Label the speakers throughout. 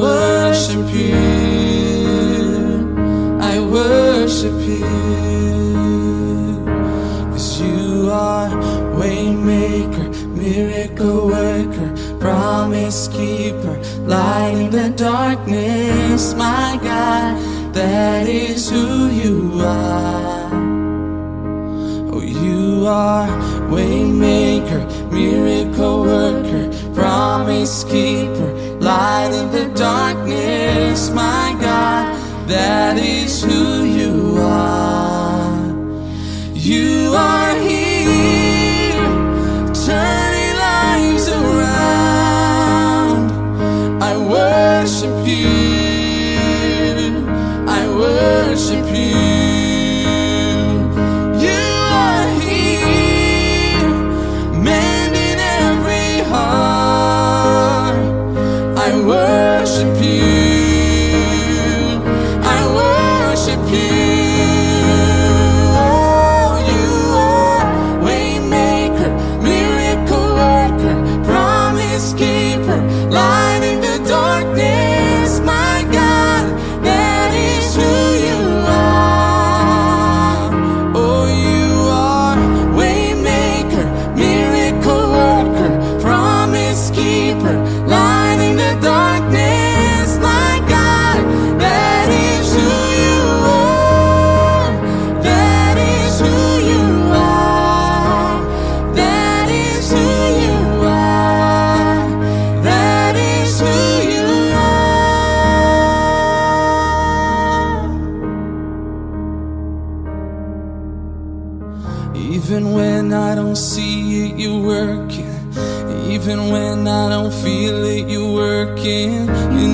Speaker 1: worship you. I worship you. Cause you are waymaker, miracle worker, promise keeper, light in the darkness, my God. That is who you are. Oh, you are waymaker, miracle worker, promise keeper light in the darkness, my God, that is who you are. You are here.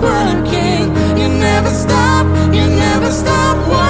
Speaker 1: working. You never stop, you never stop working.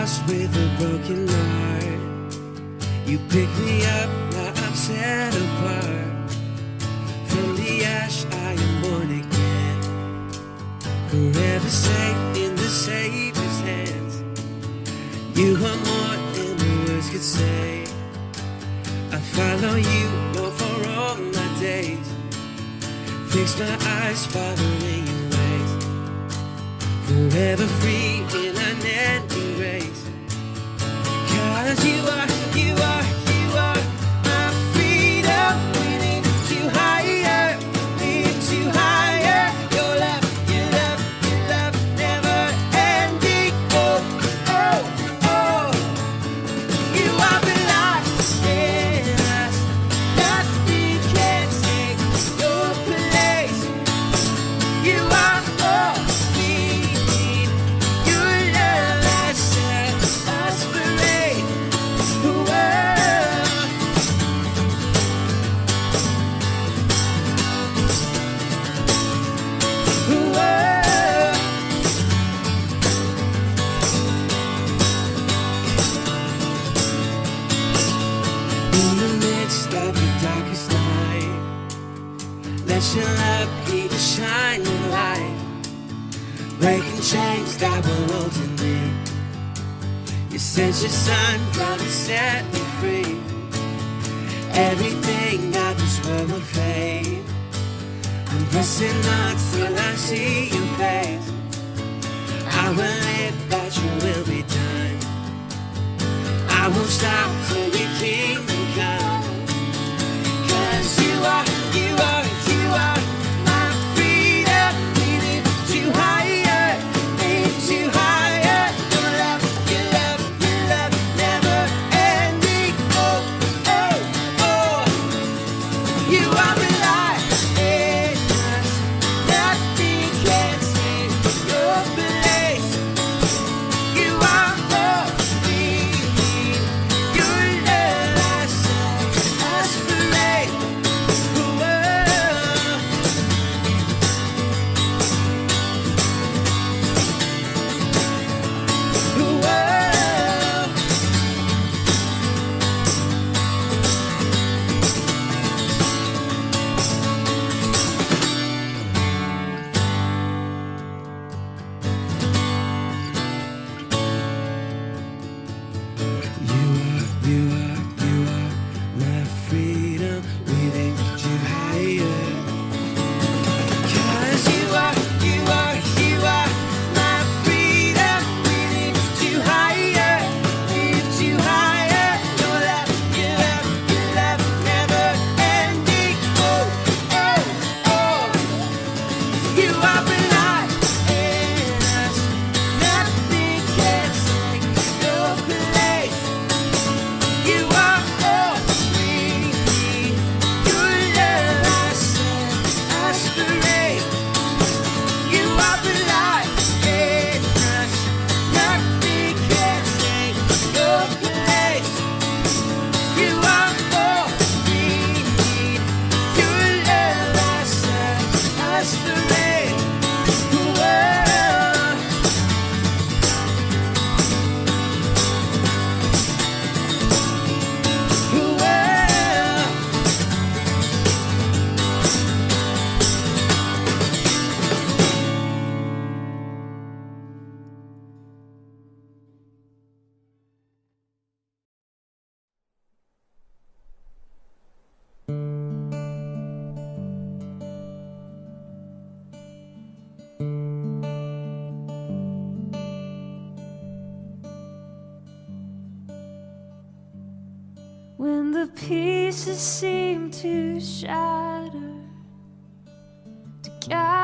Speaker 1: lost with a broken heart. You pick me up, now I'm sad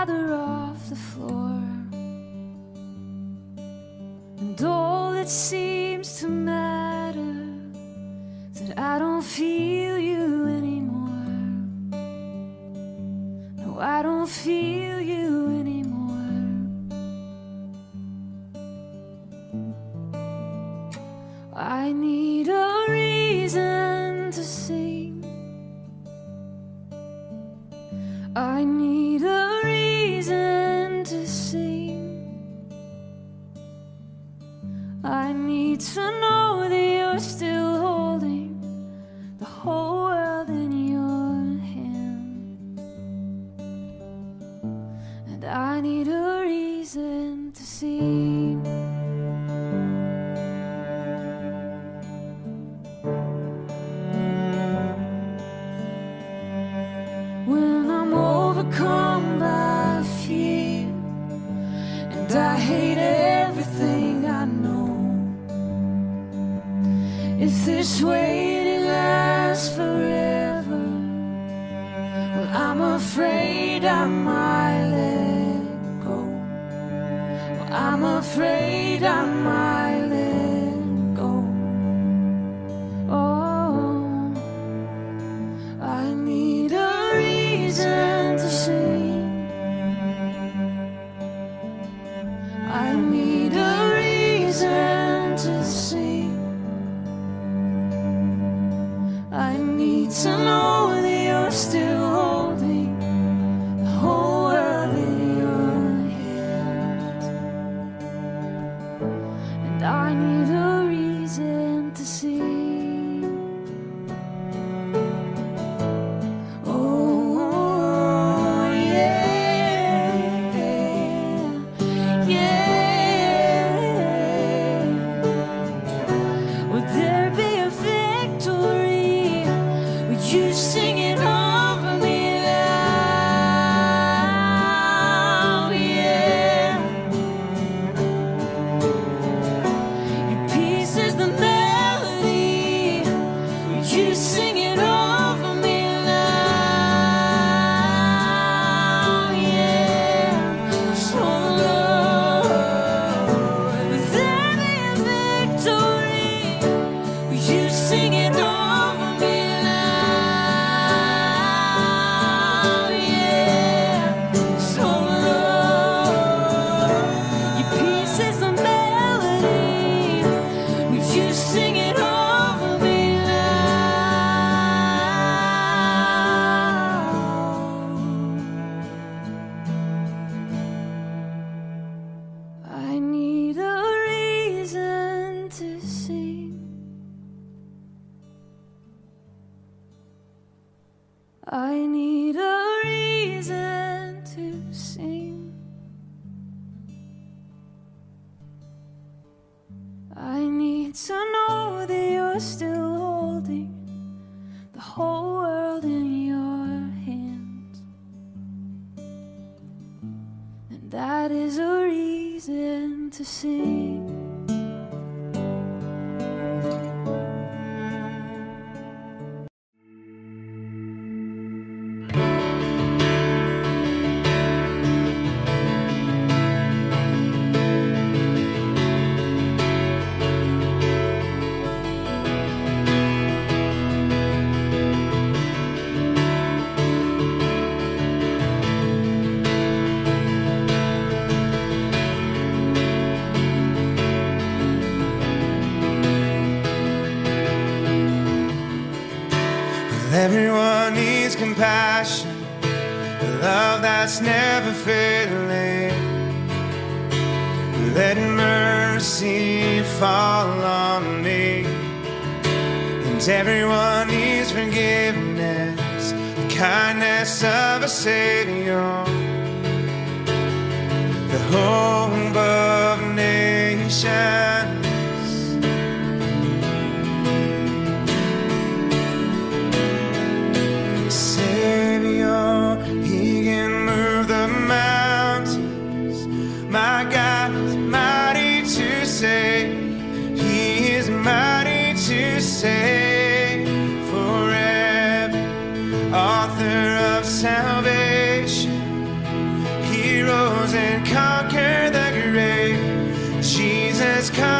Speaker 1: gather off the floor. And all that seems to matter is that I don't feel you anymore. No, I don't feel you anymore. I need a reason to sing. I need a reason to sing. I need to know that you're still holding the whole world in your hand. And I need a reason to see. Come by fear, and I hate everything I know. If this waiting lasts forever, well, I'm afraid I might let go. Well, I'm afraid I might to know that you're still
Speaker 2: compassion, a love that's never failed. author of salvation, he rose and conquered the grave. Jesus, comes.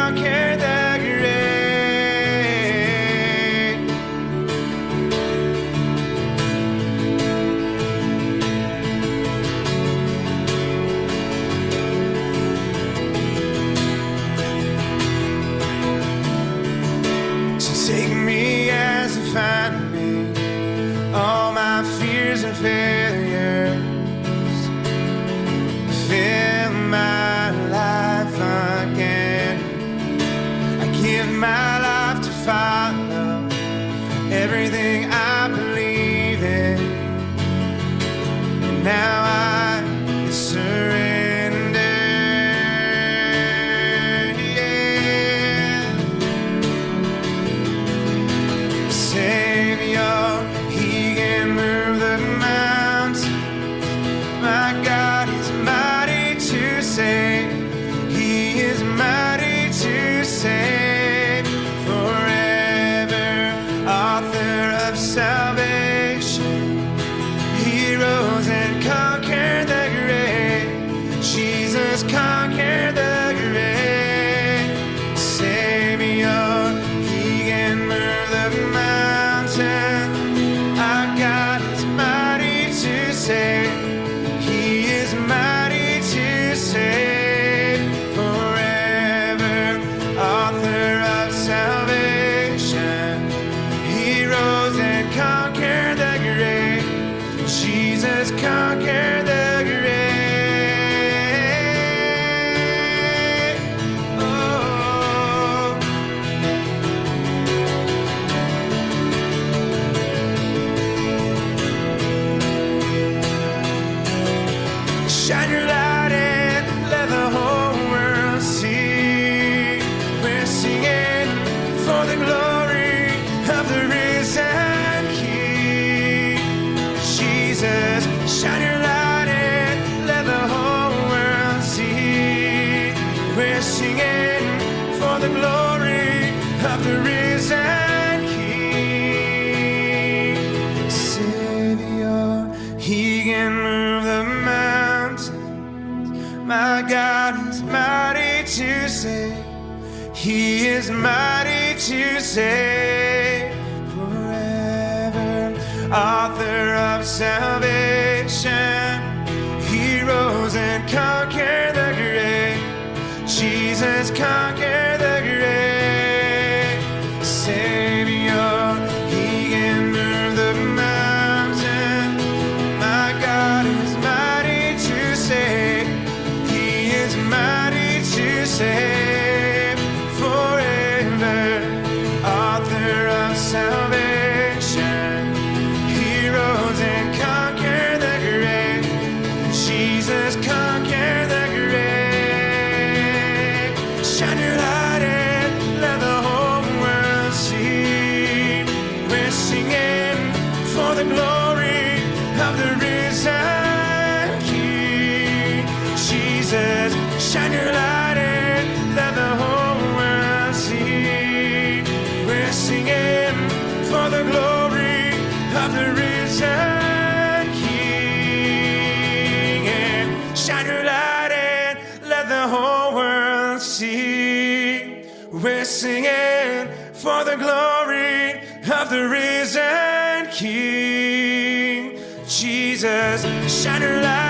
Speaker 2: Glory of the risen King. Jesus, shine your light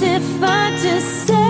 Speaker 3: if I just stay.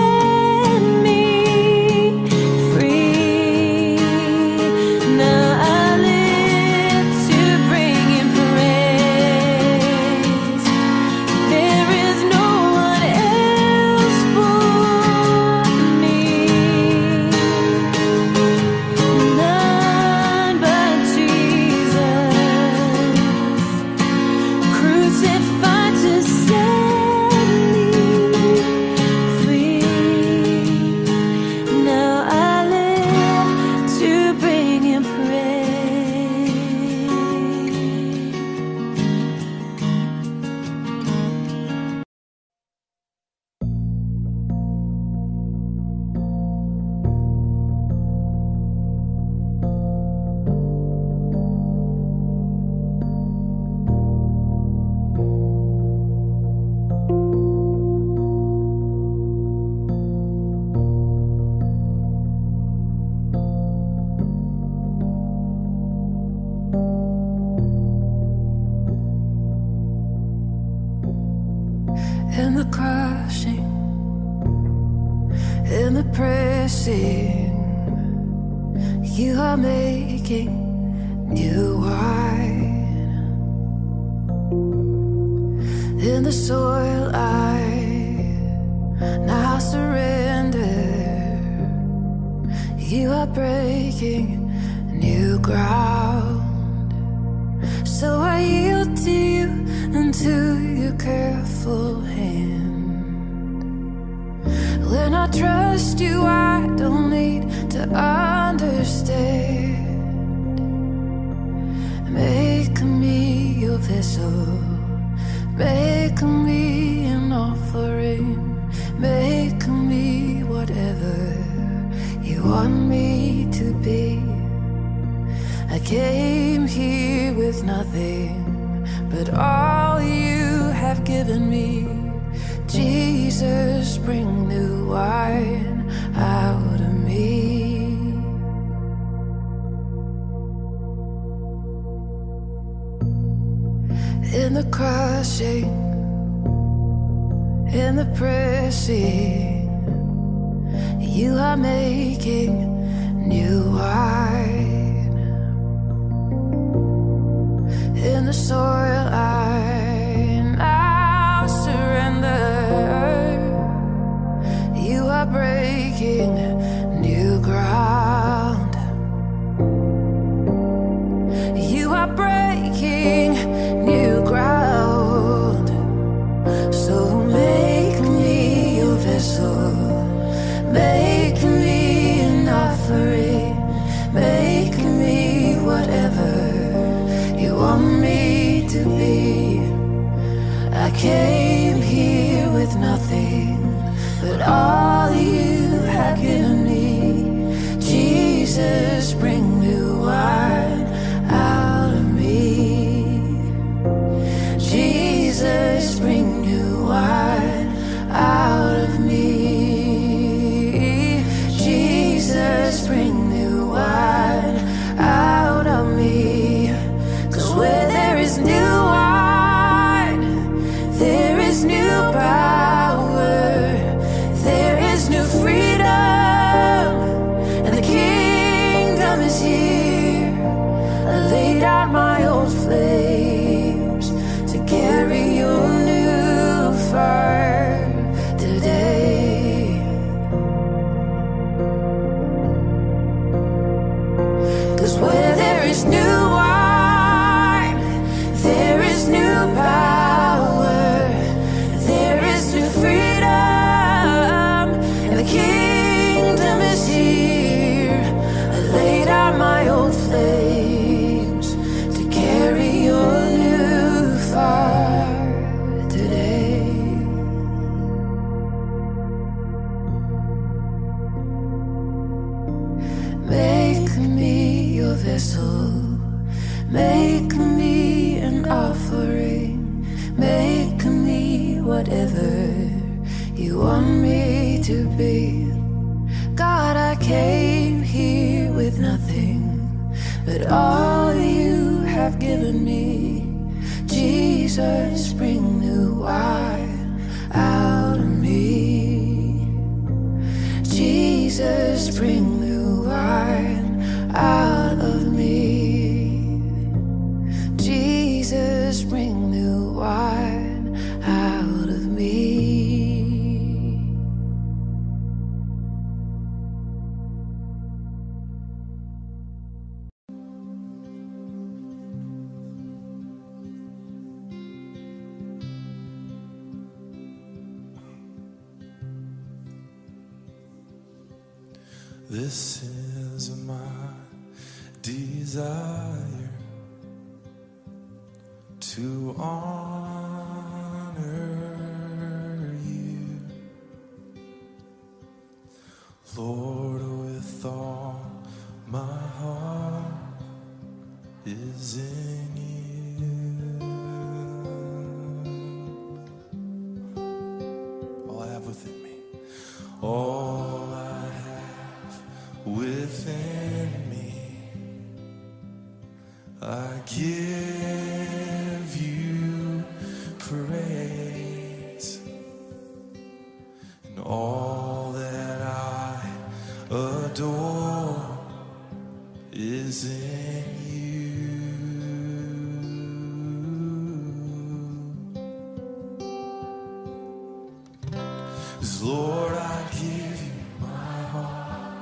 Speaker 3: is
Speaker 1: Lord, I give you
Speaker 2: my heart,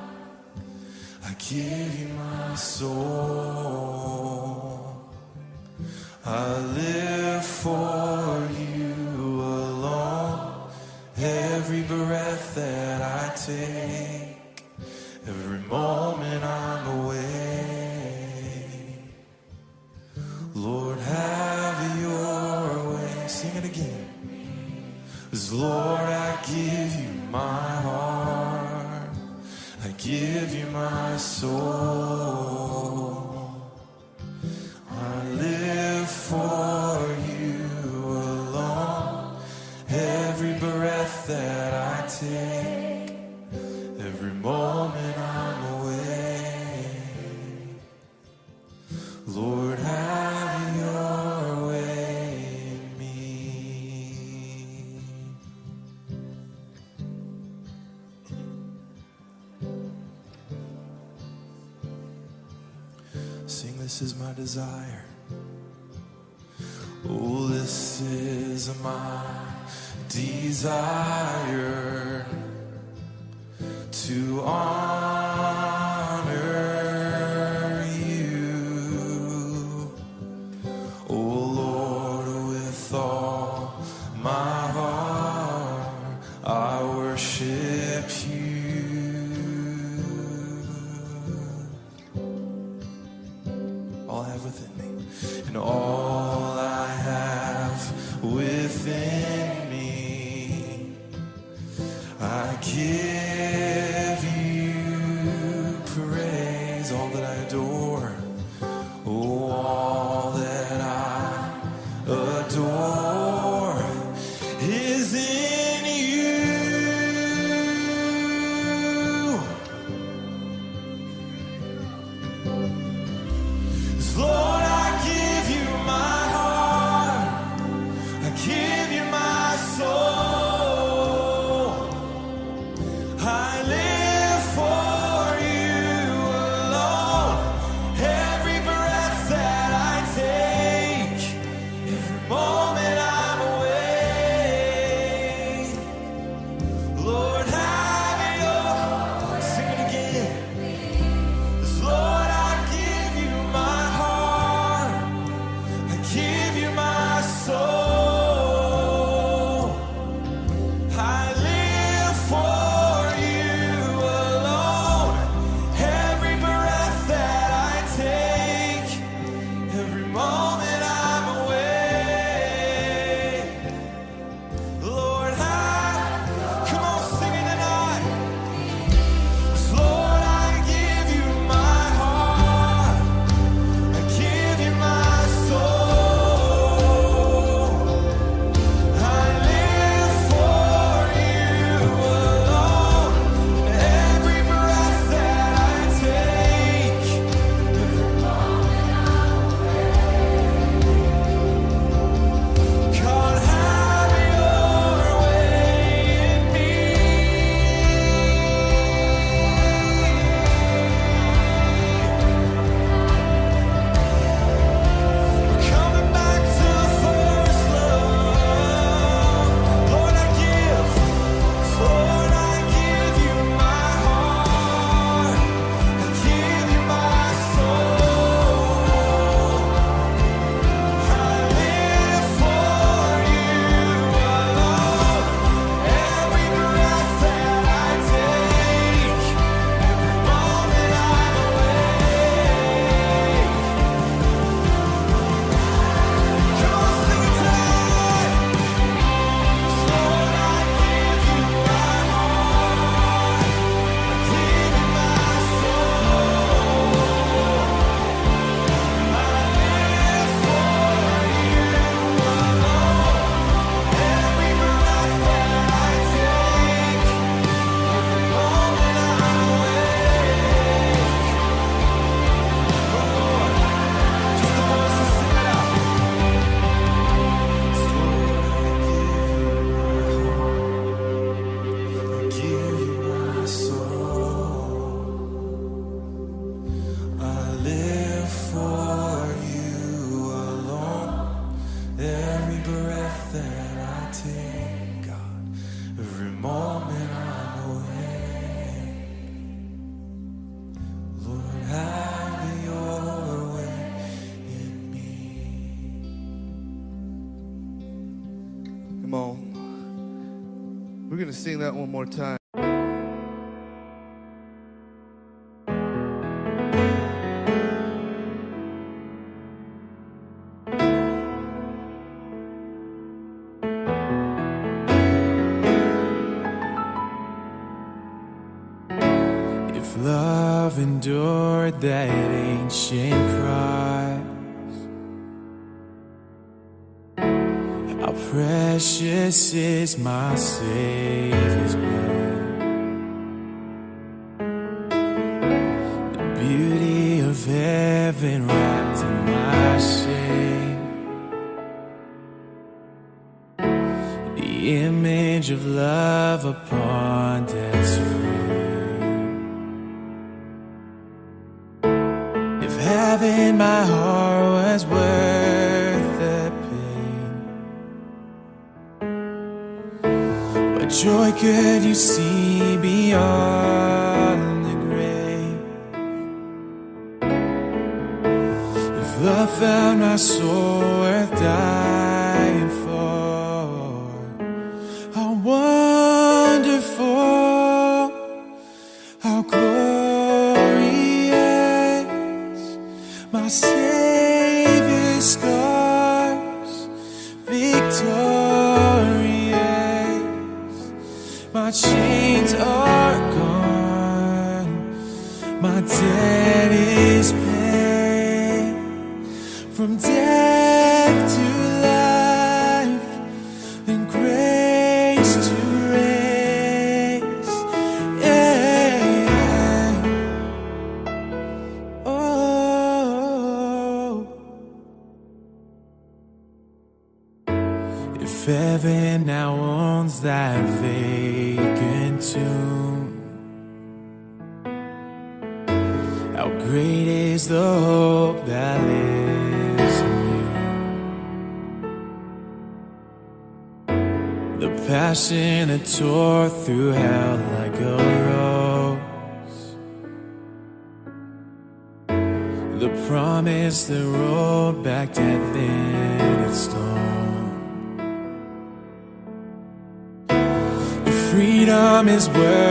Speaker 2: I give you my soul. desire. that
Speaker 1: one more time.
Speaker 2: Could you see beyond the grave? If love found my soul worth dying is worth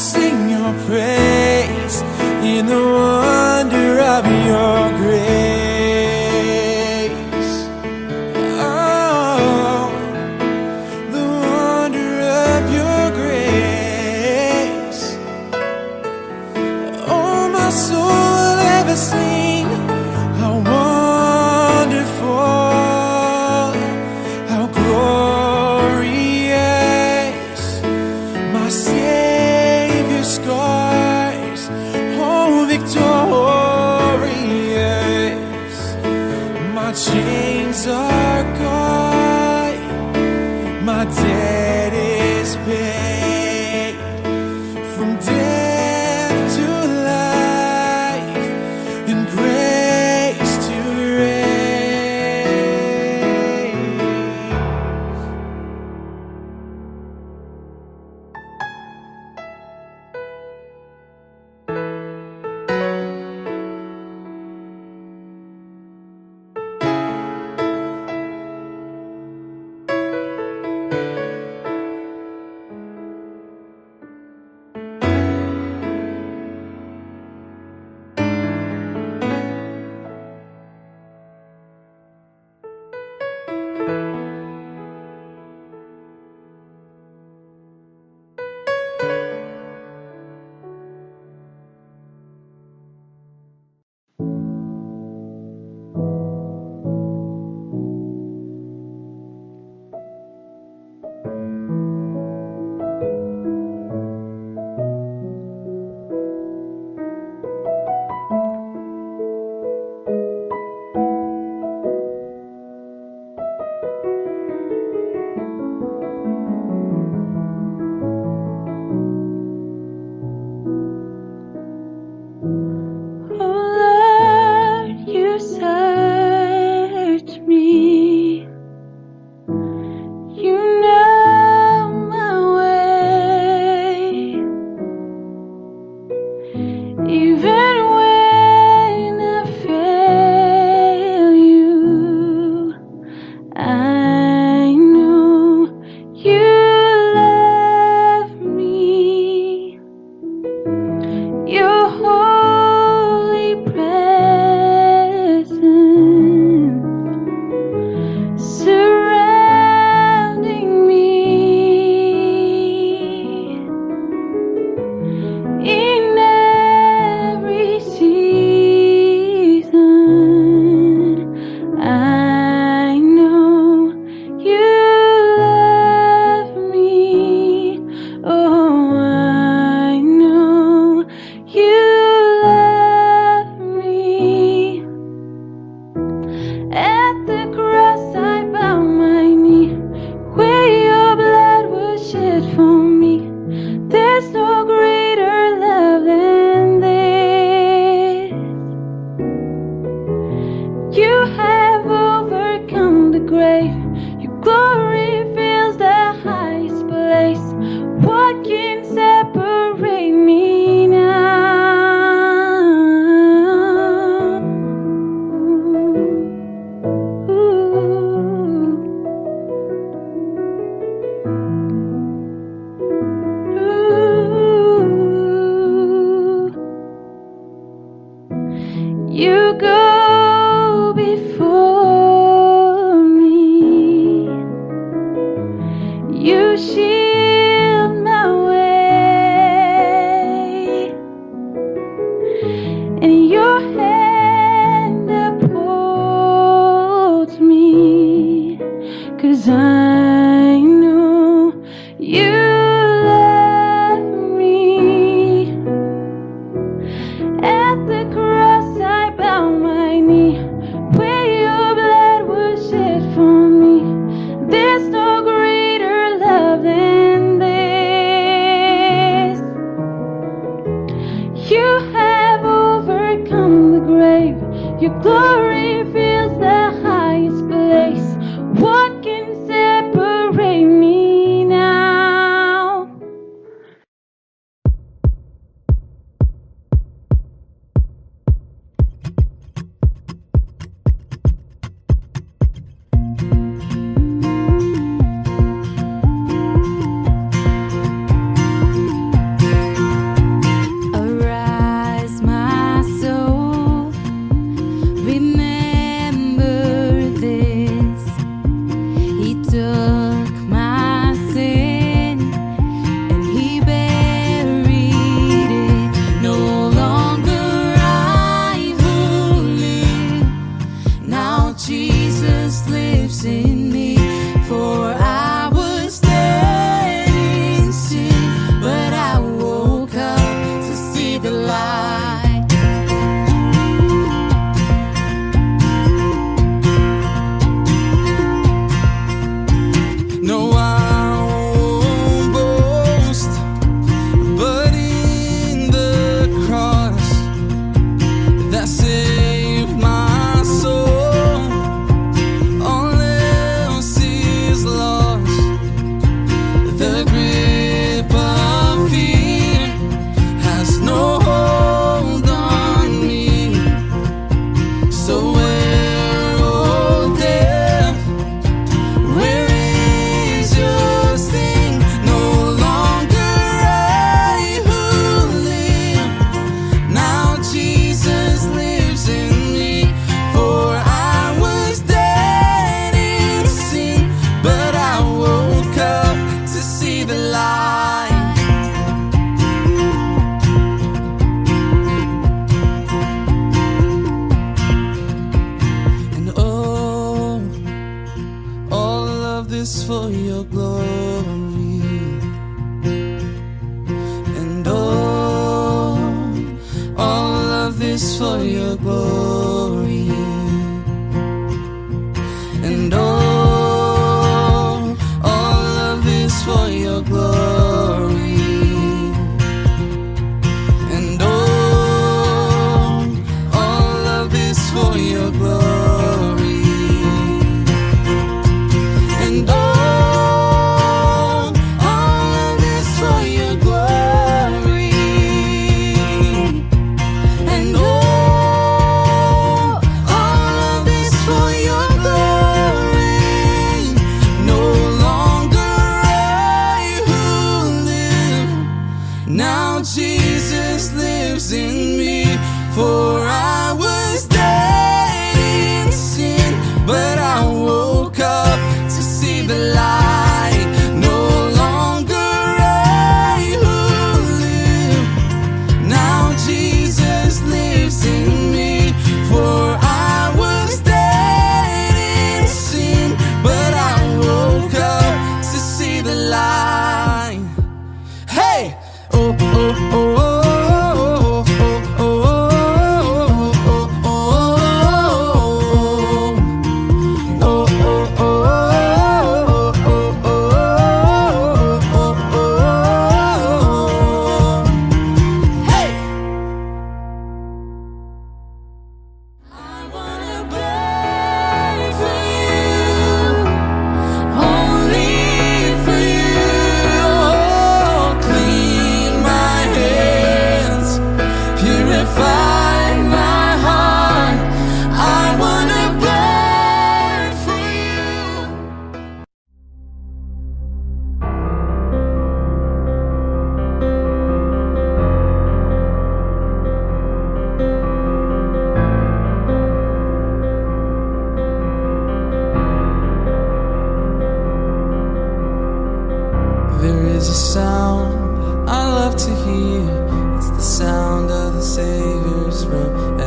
Speaker 2: sing your praise in the wonder of your grace.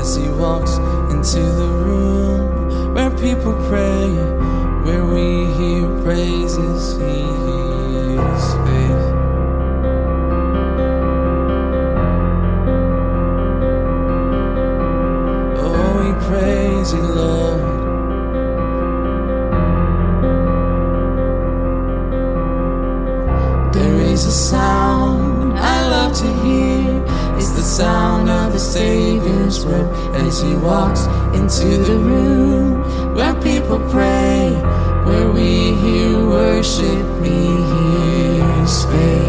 Speaker 1: as he walks into the room where people pray, where we hear praises. He she walks into the room where people pray, where we hear worship, we hear
Speaker 3: space.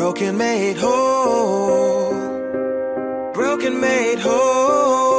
Speaker 3: Broken
Speaker 4: made
Speaker 2: whole. Broken made whole.